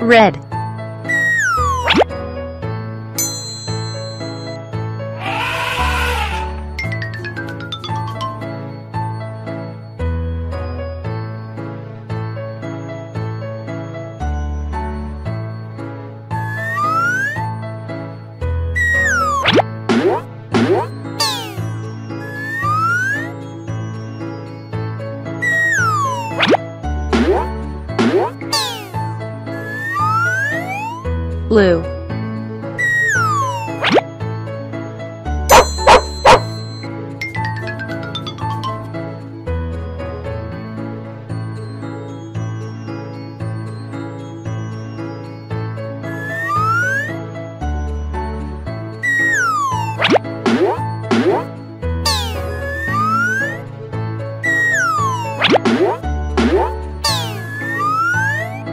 Red. Blue.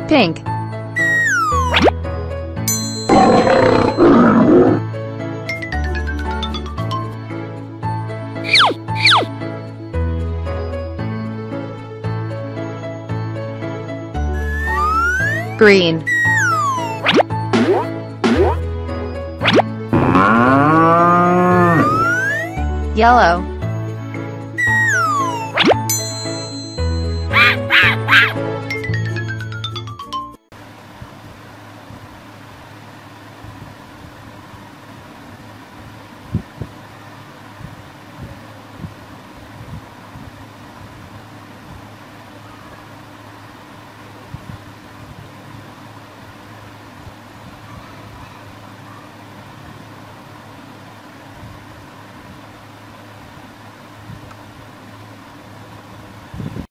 Pink. Green. Yellow.